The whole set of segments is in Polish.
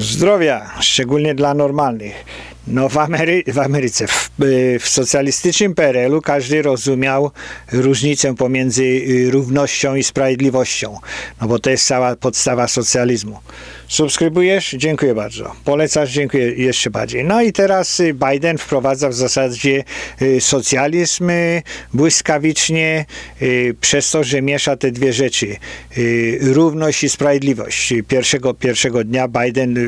Zdrowia, szczególnie dla normalnych. No w, Amery w Ameryce, w, w socjalistycznym PRL-u każdy rozumiał różnicę pomiędzy y, równością i sprawiedliwością. No bo to jest cała podstawa socjalizmu. Subskrybujesz? Dziękuję bardzo. Polecasz? Dziękuję jeszcze bardziej. No i teraz y, Biden wprowadza w zasadzie y, socjalizm błyskawicznie przez to, że miesza te dwie rzeczy. Równość i sprawiedliwość. Pierwszego, pierwszego dnia Biden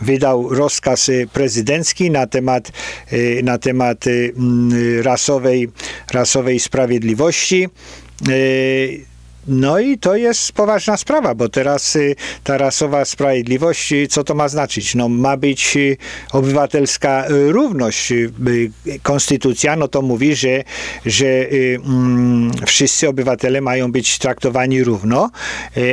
wydał rozkaz prezydencki na temat, y, na temat y, mm, rasowej, rasowej sprawiedliwości. No i to jest poważna sprawa, bo teraz y, ta rasowa sprawiedliwość, y, co to ma znaczyć? No ma być y, obywatelska równość. Konstytucja, no to mówi, że, że mm, wszyscy obywatele mają być traktowani równo,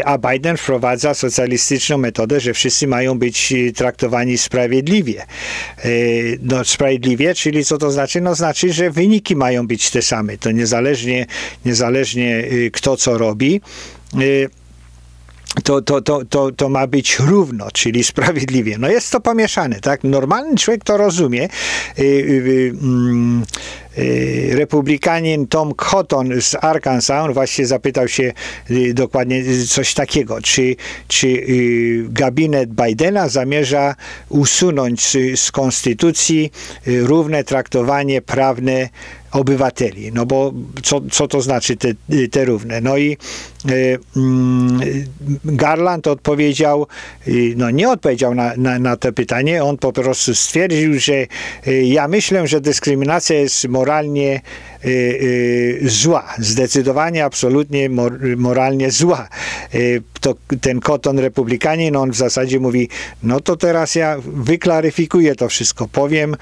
a Biden wprowadza socjalistyczną metodę, że wszyscy mają być traktowani sprawiedliwie. No sprawiedliwie, czyli co to znaczy? No znaczy, że wyniki mają być te same. To niezależnie, niezależnie kto co robi, robi, y, to, to, to, to, to ma być równo, czyli sprawiedliwie. No jest to pomieszane, tak? Normalny człowiek to rozumie. Y, y, mm, republikanin Tom Cotton z Arkansas, on właśnie zapytał się dokładnie coś takiego, czy, czy gabinet Bidena zamierza usunąć z, konstytucji równe traktowanie prawne obywateli. No bo co, co to znaczy te, te równe? No i y, Garland odpowiedział, y, no nie odpowiedział na, na, na to pytanie, on po prostu stwierdził, że y, ja myślę, że dyskryminacja jest moralnie zła, zdecydowanie, absolutnie moralnie zła. To ten koton republikanin, on w zasadzie mówi, no to teraz ja wyklaryfikuję to wszystko, powiem,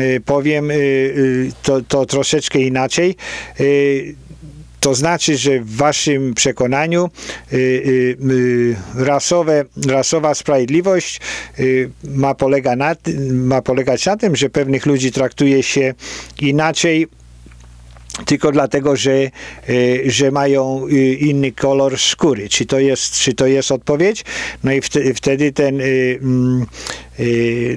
Y, powiem y, y, to, to troszeczkę inaczej. To znaczy, że w waszym przekonaniu rasowe, rasowa sprawiedliwość ma, polega na, ma polegać na tym, że pewnych ludzi traktuje się inaczej tylko dlatego, że, że mają inny kolor skóry. Czy to jest, czy to jest odpowiedź? No i wtedy ten mm, Y,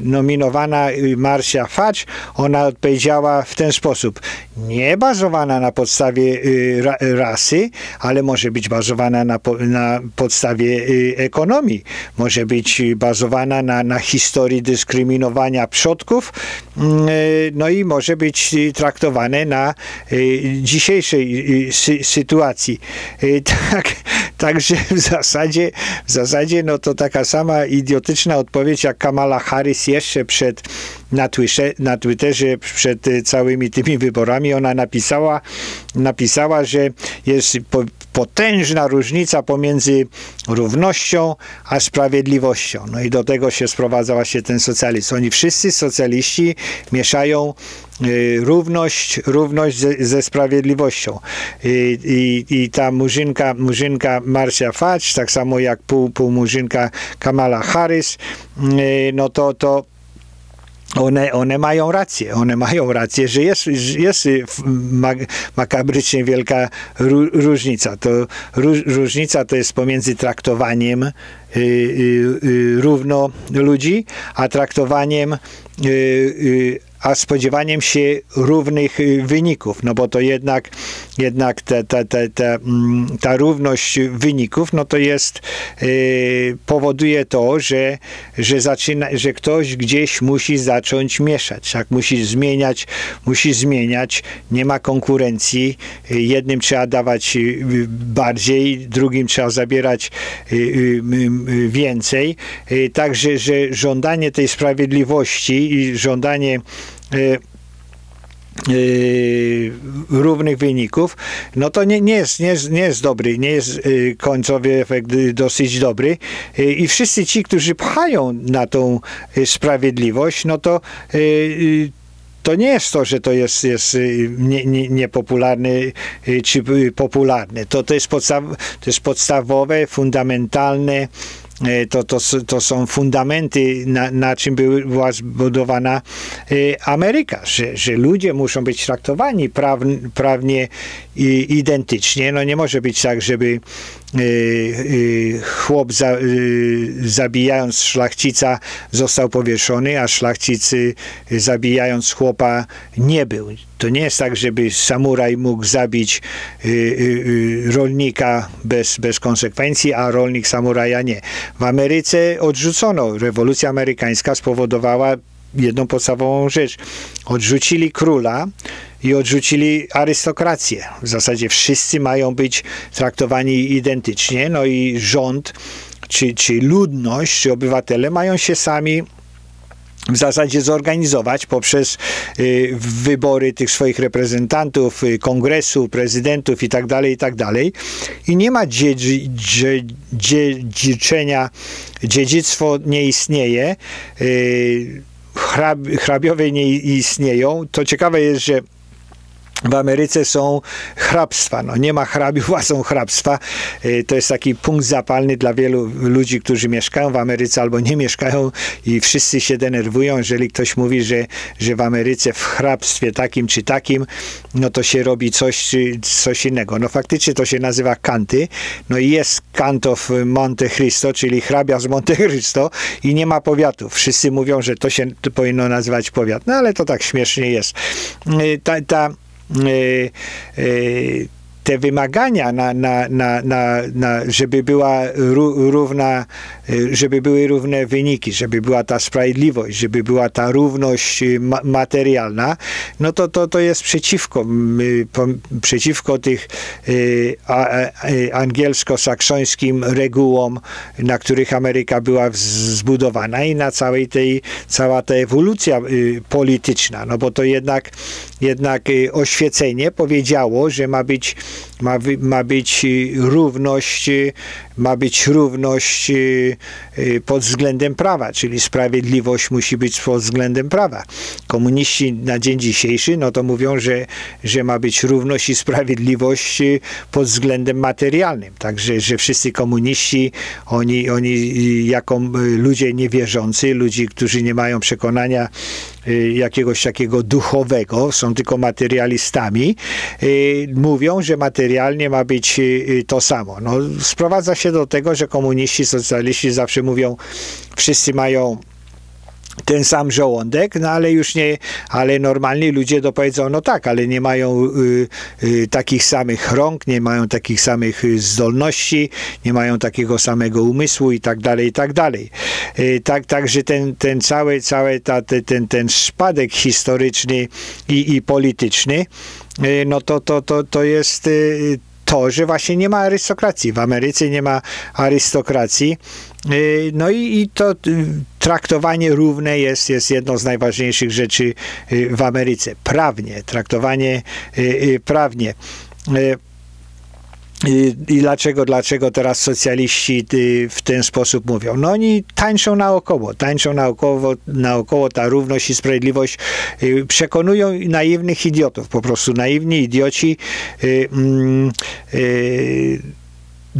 nominowana Marcia Fudge, ona odpowiedziała w ten sposób. Nie bazowana na podstawie y, rasy, ale może być bazowana na, na podstawie y, ekonomii. Może być bazowana na, na historii dyskryminowania przodków, mm, no i może być traktowane na dzisiejszej sytuacji. Tak, także w zasadzie, w zasadzie no to taka sama idiotyczna odpowiedź jak Kamala Kamala Harris jeszcze przed, na, Twitterze, na Twitterze przed y, całymi tymi wyborami, ona napisała, napisała że jest potężna różnica pomiędzy równością a sprawiedliwością. No i do tego się sprowadza właśnie ten socjalizm. Oni wszyscy socjaliści mieszają równość, równość ze, ze sprawiedliwością. I, i, I, ta murzynka, murzynka Marcia Fudge, tak samo jak pół, pół murzynka Kamala Harris, y, no to, to one, one mają rację, one mają rację, że jest, jest makabrycznie wielka różnica. To różnica to jest pomiędzy traktowaniem y, y, y, równo ludzi, a traktowaniem a spodziewaniem się równych y, wyników, no bo to jednak, jednak ta, ta, ta, ta, mm, ta równość wyników, no to jest, yy, powoduje to, że, że, zaczyna, że ktoś gdzieś musi zacząć mieszać, tak, musi zmieniać, musi zmieniać, nie ma konkurencji, jednym trzeba dawać y, bardziej, drugim trzeba zabierać y, więcej, także, że żądanie tej sprawiedliwości i żądanie Y, y, równych wyników, no to nie, nie, jest, nie, jest, nie jest dobry, nie jest y, końcowy efekt dosyć dobry i wszyscy ci, którzy pchają na tą sprawiedliwość, no to to nie jest to, że to jest, jest nie, nie, czy popularny. To, to, jest podstaw, to jest podstawowe, fundamentalne to, to, to są fundamenty, na, na czym była zbudowana Ameryka, że, że ludzie muszą być traktowani prawnie, prawnie identycznie. No nie może być tak, żeby chłop za, zabijając szlachcica został powieszony, a szlachcicy zabijając chłopa nie był. To nie jest tak, żeby samuraj mógł zabić y, y, y, rolnika bez, bez konsekwencji, a rolnik samuraja nie. W Ameryce odrzucono. Rewolucja amerykańska spowodowała jedną podstawową rzecz. Odrzucili króla i odrzucili arystokrację. W zasadzie wszyscy mają być traktowani identycznie, no i rząd, czy, czy ludność, czy obywatele mają się sami w zasadzie zorganizować poprzez y, wybory tych swoich reprezentantów, y, kongresu, prezydentów i tak dalej, i tak nie ma dziedziczenia, dziedzictwo nie istnieje, y, hrabiowie nie istnieją. To ciekawe jest, że w Ameryce są hrabstwa. No, nie ma hrabiów, a są hrabstwa. Y, to jest taki punkt zapalny dla wielu ludzi, którzy mieszkają w Ameryce albo nie mieszkają i wszyscy się denerwują, jeżeli ktoś mówi, że, że w Ameryce w hrabstwie takim czy takim, no to się robi coś, coś innego. No faktycznie to się nazywa kanty. No i jest kantow Monte Cristo, czyli hrabia z Monte Cristo i nie ma powiatów. Wszyscy mówią, że to się to powinno nazywać powiat. No ale to tak śmiesznie jest. Y, ta, ta Y, y, te wymagania, na, na, na, na, żeby była równa, y, żeby były równe wyniki, żeby była ta sprawiedliwość, żeby była ta równość y, ma materialna, no to, to, to jest przeciwko, po, przeciwko tych y, y, angielsko-saksońskim regułom, na których Ameryka była zbudowana i na całej tej, cała ta ewolucja y, polityczna, no bo to jednak, jednak oświecenie powiedziało, że ma być ma, ma być y, równość, y, ma być równość y, pod względem prawa, czyli sprawiedliwość musi być pod względem prawa. Komuniści na dzień dzisiejszy, no to mówią, że, że ma być równość i sprawiedliwość pod względem materialnym. Także, że wszyscy komuniści, oni, oni jako ludzie niewierzący, ludzie, którzy nie mają przekonania jakiegoś takiego duchowego, są tylko materialistami, y, mówią, że materialnie ma być y, to samo. No, sprowadza się do tego, że komuniści, socjaliści zawsze mówią, wszyscy mają ten sam żołądek, no ale już nie, ale normalni ludzie dopowiedzą, no tak, ale nie mają y, y, takich samych rąk, nie mają takich samych y, zdolności, nie mają takiego samego umysłu i tak dalej, i tak dalej. Y, tak, także ten, ten cały, cały ta, ten, ten spadek historyczny i, i polityczny, y, no to, to, to, to jest to, że właśnie nie ma arystokracji. W Ameryce nie ma arystokracji. Y, no i, i to y, traktowanie równe jest, jest jedną z najważniejszych rzeczy y, w Ameryce. Prawnie, traktowanie prawnie. I, I, dlaczego, dlaczego teraz socjaliści w ten sposób mówią? No oni tańczą naokoło, tańczą naokoło, naokoło ta równość i sprawiedliwość przekonują naiwnych idiotów, po prostu naiwni idioci yy,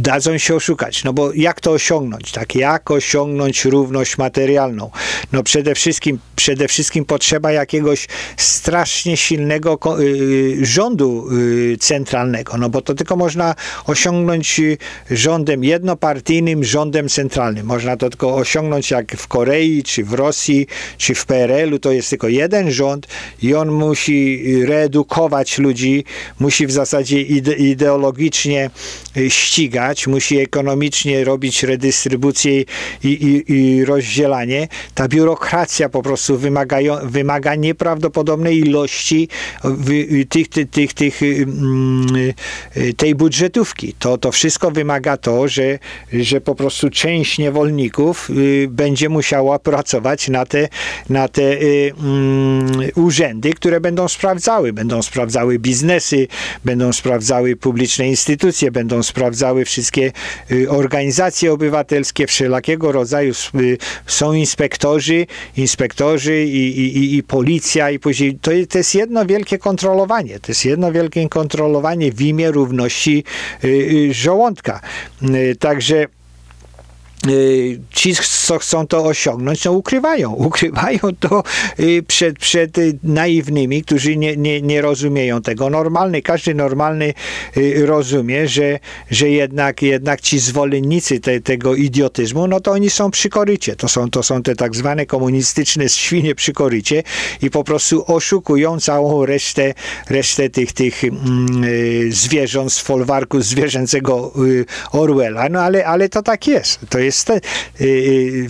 dadzą się oszukać. No bo jak to osiągnąć? Tak, jak osiągnąć równość materialną? No przede wszystkim, przede wszystkim potrzeba jakiegoś strasznie silnego y, rządu y, centralnego, no bo to tylko można osiągnąć y, rządem jednopartyjnym, rządem centralnym. Można to tylko osiągnąć jak w Korei, czy w Rosji, czy w PRL-u, to jest tylko jeden rząd i on musi reedukować ludzi, musi w zasadzie ide ideologicznie ścigać musi ekonomicznie robić redystrybucję i, i, i rozdzielanie. Ta biurokracja po prostu wymaga, wymaga nieprawdopodobnej ilości tych, tych, tych, tych, mm, tej budżetówki. To, to wszystko wymaga to, że, że po prostu część niewolników y, będzie musiała pracować na te, na te y, mm, urzędy, które będą sprawdzały. Będą sprawdzały biznesy, będą sprawdzały publiczne instytucje, będą sprawdzały wszystkie y, organizacje obywatelskie, wszelakiego rodzaju y, są inspektorzy, inspektorzy i, i, i policja i później to, to jest jedno wielkie kontrolowanie. To jest jedno wielkie kontrolowanie w imię równości y, żołądka. Także ci, co chcą to osiągnąć, no ukrywają. Ukrywają to y, przed, przed y, naiwnymi, którzy nie, nie, nie rozumieją tego. Normalny, każdy normalny rozumie, że, że jednak, jednak ci zwolennicy te, tego idiotyzmu, no to oni są przy korycie. To są, to są te tak zwane komunistyczne świnie przy korycie i po prostu oszukują całą resztę, resztę tych, tych mm, zwierząt z folwarku zwierzęcego Orwella. No ale, ale to tak jest. To jest jest y,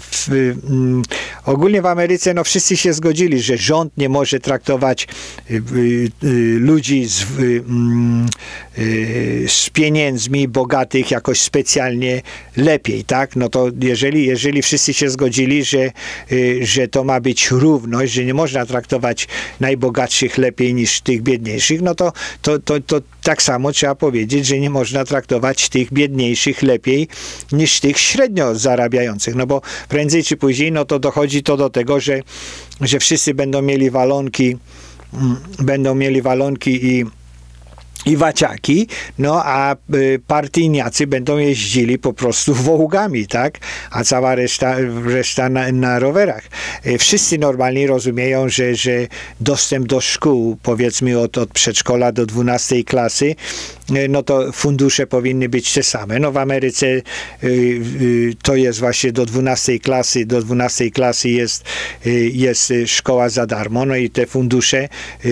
w, mm, ogólnie w Ameryce no wszyscy się zgodzili, że rząd nie może traktować y, ludzi z, mm, z pieniędzmi bogatych jakoś specjalnie lepiej, tak? No to jeżeli, jeżeli wszyscy się zgodzili, że, że to ma być równość, że nie można traktować najbogatszych lepiej niż tych biedniejszych, no to, to, to, to tak samo trzeba powiedzieć, że nie można traktować tych biedniejszych lepiej niż tych średnio zarabiających, no bo prędzej czy później, no to dochodzi to do tego, że, że wszyscy będą mieli walonki, mm, będą mieli walonki i i waciaki, no a y, partyjniacy będą jeździli po prostu wołgami, tak? A cała reszta, reszta na, na rowerach. Y, wszyscy normalnie rozumieją, że, że dostęp do szkół, powiedzmy od, od przedszkola do 12 klasy, y, no to fundusze powinny być te same. No w Ameryce to jest właśnie do 12 klasy, do 12 klasy jest, jest szkoła za darmo, no i te fundusze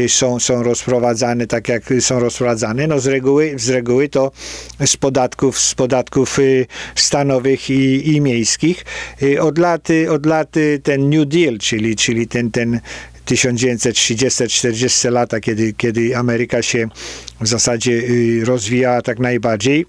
są, są rozprowadzane tak jak są rozprowadzane no z reguły, z reguły to z podatków, z podatków y, stanowych i, i miejskich. Y, od lat, y, od lat ten New Deal, czyli, czyli ten, ten 1930-40 lata, kiedy, kiedy Ameryka się w zasadzie rozwijała tak najbardziej,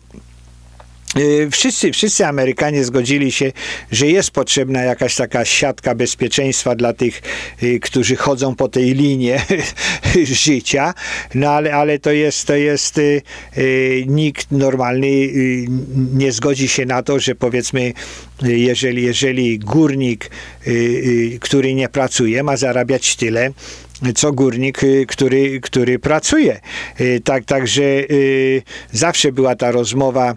wszyscy, wszyscy Amerykanie zgodzili się, że jest potrzebna jakaś taka siatka bezpieczeństwa dla tych, y, którzy chodzą po tej linie życia, no ale, ale to jest, to jest y, nikt normalny nie zgodzi się na to, że powiedzmy, jeżeli, jeżeli górnik, który nie pracuje, ma zarabiać tyle, co górnik, y, który, który pracuje. Y, tak, także y, zawsze była ta rozmowa,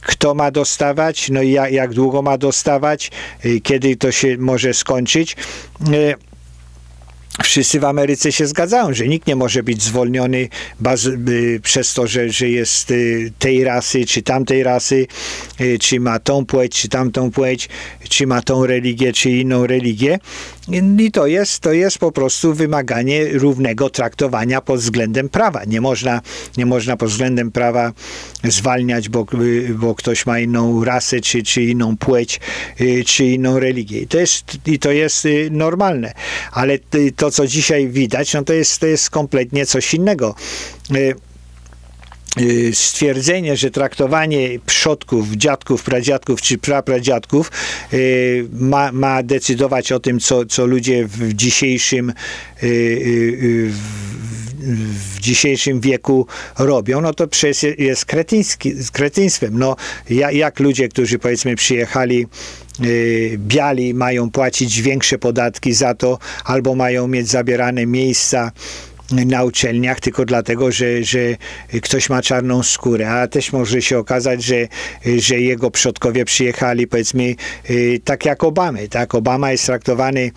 kto ma dostawać, no i jak, jak długo ma dostawać, kiedy to się może skończyć wszyscy w Ameryce się zgadzają, że nikt nie może być zwolniony baz, przez to, że, że jest y, tej rasy, czy tamtej rasy, y, czy ma tą płeć, czy tamtą płeć, czy ma tą religię, czy inną religię. I to jest, to jest po prostu wymaganie równego traktowania pod względem prawa. Nie można, nie można pod względem prawa zwalniać, bo, bo ktoś ma inną rasę, czy, czy inną płeć, czy inną religię. I to jest, i to jest normalne. Ale to, co dzisiaj widać, no to jest, to jest kompletnie coś innego y, y, stwierdzenie, że traktowanie przodków, dziadków, pradziadków czy prapradziadków y, ma, ma decydować o tym, co, co ludzie w dzisiejszym w dzisiejszym wieku robią, no to przecież jest kretyństwem. No, jak ludzie, którzy powiedzmy przyjechali Y, biali mają płacić większe podatki za to, albo mają mieć zabierane miejsca na uczelniach tylko dlatego, że, że ktoś ma czarną skórę, a też może się okazać, że, że jego przodkowie przyjechali powiedzmy y, tak jak Obamy, tak? Obama jest traktowany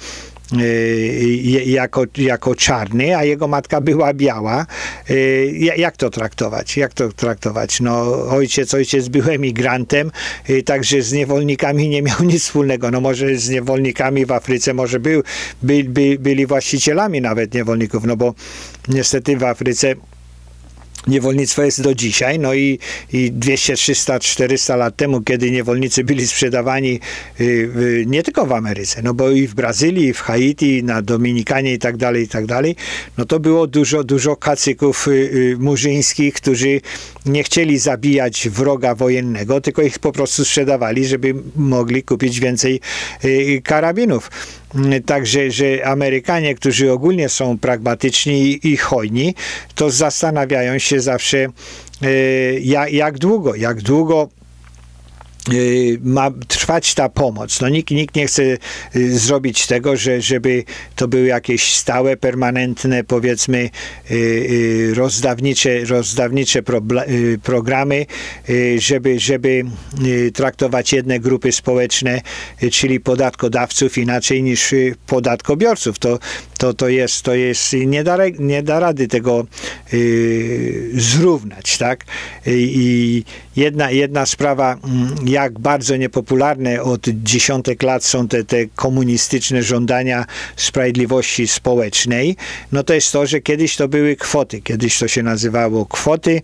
jako, jako czarny, a jego matka była biała. Y, jak to traktować? Jak to traktować? No, ojciec, ojciec był emigrantem, y, także z niewolnikami nie miał nic wspólnego. No może z niewolnikami w Afryce może był, by, by, byli właścicielami nawet niewolników, no bo niestety w Afryce Niewolnictwo jest do dzisiaj, no i, i 200, 300, 400 lat temu, kiedy niewolnicy byli sprzedawani y, y, nie tylko w Ameryce, no bo i w Brazylii, w Haiti, na Dominikanie i tak dalej, i tak dalej, no to było dużo, dużo kacyków y, murzyńskich, którzy nie chcieli zabijać wroga wojennego, tylko ich po prostu sprzedawali, żeby mogli kupić więcej karabinów. Także, że Amerykanie, którzy ogólnie są pragmatyczni i hojni, to zastanawiają się zawsze, e, jak, jak długo, jak długo ma trwać ta pomoc. No nikt, nikt nie chce y, zrobić tego, że, żeby to były jakieś stałe, permanentne, powiedzmy, y, rozdawnicze, rozdawnicze programy, żeby, żeby traktować jedne grupy społeczne, czyli podatkodawców inaczej niż podatkobiorców. To, to, to jest, to jest nie, da, nie da rady tego zrównać, tak? I jedna, jedna sprawa, mm, jak bardzo niepopularne od dziesiątek lat są te, te komunistyczne żądania sprawiedliwości społecznej, no to jest to, że kiedyś to były kwoty, kiedyś to się nazywało kwoty,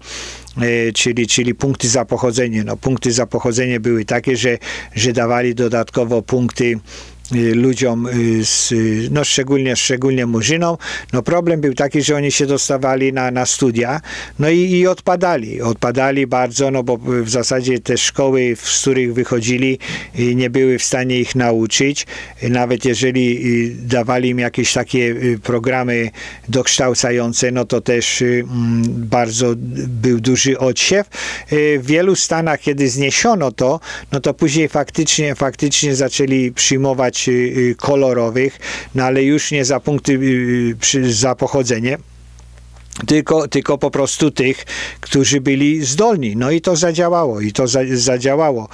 e, czyli, czyli punkty za pochodzenie. No, punkty za pochodzenie były takie, że, że dawali dodatkowo punkty Y, ludziom, y, z, no szczególnie, szczególnie murzynom. No problem był taki, że oni się dostawali na, na studia, no i, i odpadali. Odpadali bardzo, no bo w zasadzie te szkoły, z których wychodzili, y, nie były w stanie ich nauczyć. Nawet jeżeli dawali im jakieś takie programy dokształcające, no to też mm, bardzo był duży odsiew. W wielu stanach, kiedy zniesiono to, no to później faktycznie, faktycznie zaczęli przyjmować Y, y, kolorowych, no ale już nie za punkty, y, za pochodzenie, tylko, tylko po prostu tych, którzy byli zdolni. No i to zadziałało, i to za, zadziałało.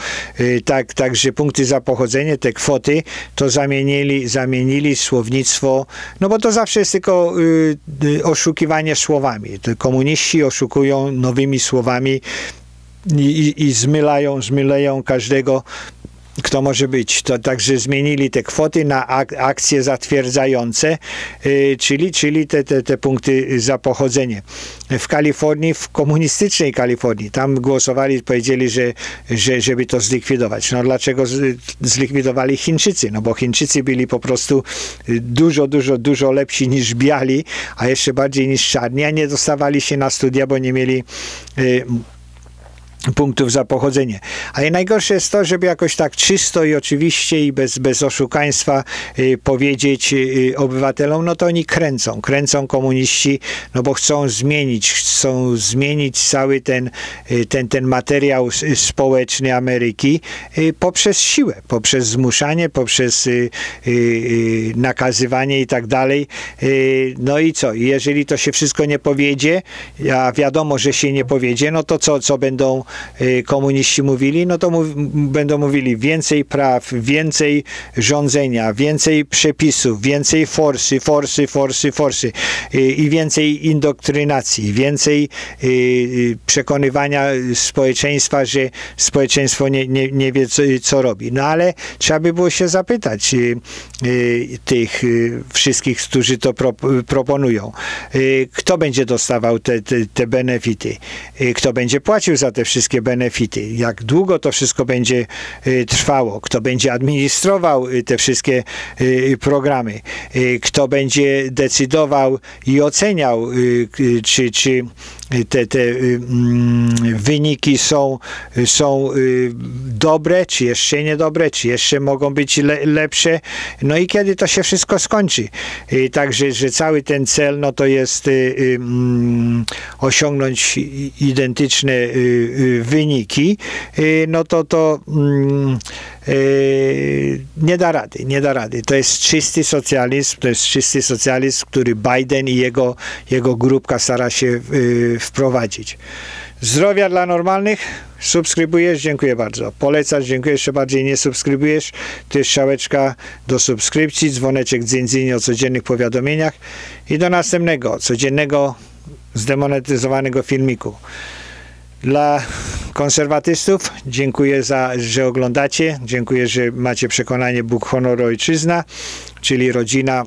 Tak, także punkty za pochodzenie, te kwoty, to zamienili, zamienili słownictwo, no bo to zawsze jest tylko y, oszukiwanie słowami. Te komuniści oszukują nowymi słowami i, i, i zmylają, zmyleją każdego kto może być. To także zmienili te kwoty na ak akcje zatwierdzające, yy, czyli, czyli te, te, te punkty za pochodzenie. W Kalifornii, w komunistycznej Kalifornii, tam głosowali, powiedzieli, że, że żeby to zlikwidować. No dlaczego zlikwidowali Chińczycy? No bo Chińczycy byli po prostu dużo, dużo, dużo lepsi niż biali, a jeszcze bardziej niż czarni, a nie dostawali się na studia, bo nie mieli yy, punktów za pochodzenie. Ale najgorsze jest to, żeby jakoś tak czysto i oczywiście i bez, bez oszukaństwa y, powiedzieć y, obywatelom, no to oni kręcą, kręcą komuniści, no bo chcą zmienić, chcą zmienić cały ten, y, ten, ten materiał społeczny Ameryki y, poprzez siłę, poprzez zmuszanie, poprzez y, y, nakazywanie i tak dalej. No i co? Jeżeli to się wszystko nie powiedzie, a wiadomo, że się nie powiedzie, no to co, co będą Y, komuniści mówili, no to mów, będą mówili więcej praw, więcej rządzenia, więcej przepisów, więcej forsy, forsy, forsy, forsy y, i więcej indoktrynacji, więcej y, przekonywania społeczeństwa, że społeczeństwo nie, nie, nie wie, co, co robi. No ale trzeba by było się zapytać tych wszystkich, którzy to pro, proponują. Kto będzie dostawał te, te, te benefity? Kto będzie płacił za te wszystkie wszystkie benefity, jak długo to wszystko będzie y, trwało, kto będzie administrował y, te wszystkie y, programy, kto będzie decydował i oceniał, czy, czy te, te mm, wyniki są, są dobre, czy jeszcze niedobre, czy jeszcze mogą być le, lepsze. No i kiedy to się wszystko skończy. Także, że cały ten cel, no to jest mm, osiągnąć identyczne wyniki, y, no to to mm, y, nie da rady, nie da rady. To jest czysty socjalizm, to jest czysty socjalizm, który Biden i jego, jego grupka stara się y, wprowadzić. Zdrowia dla normalnych. Subskrybujesz? Dziękuję bardzo. Polecasz? Dziękuję. Jeszcze bardziej nie subskrybujesz? To jest szałeczka do subskrypcji, dzwoneczek dzyndzini o codziennych powiadomieniach i do następnego, codziennego zdemonetyzowanego filmiku. Dla konserwatystów dziękuję za, że oglądacie. Dziękuję, że macie przekonanie Bóg, honor, ojczyzna, czyli rodzina,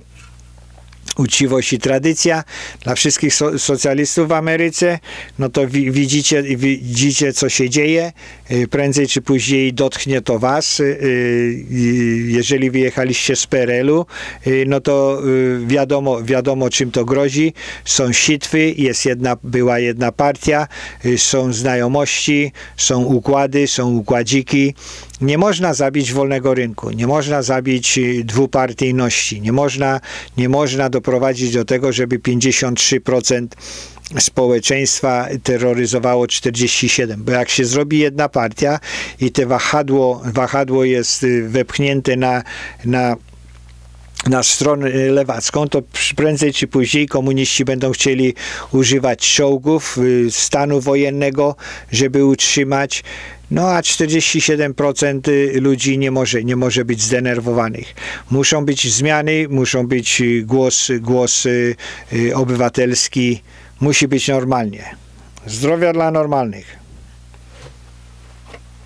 uczciwość i tradycja. Dla wszystkich so, socjalistów w Ameryce, no to wi widzicie, widzicie, co się dzieje. Y, prędzej czy później dotknie to was. Y, y, jeżeli wyjechaliście z PRL-u, no to wiadomo, wiadomo, czym to grozi. Są sitwy, jest jedna, była jedna partia, są znajomości, są układy, są układziki. Nie można zabić wolnego rynku, nie można zabić dwupartyjności, nie można, nie można doprowadzić do tego, żeby 53% społeczeństwa terroryzowało 47, bo jak się zrobi jedna partia i te wahadło, wahadło jest y, wepchnięte na, na na stronę lewacką, to prędzej czy później komuniści będą chcieli używać czołgów, y, stanu wojennego, żeby utrzymać. No a 47% ludzi nie może, nie może być zdenerwowanych. Muszą być zmiany, muszą być głos, głos y, obywatelski, musi być normalnie. Zdrowia dla normalnych.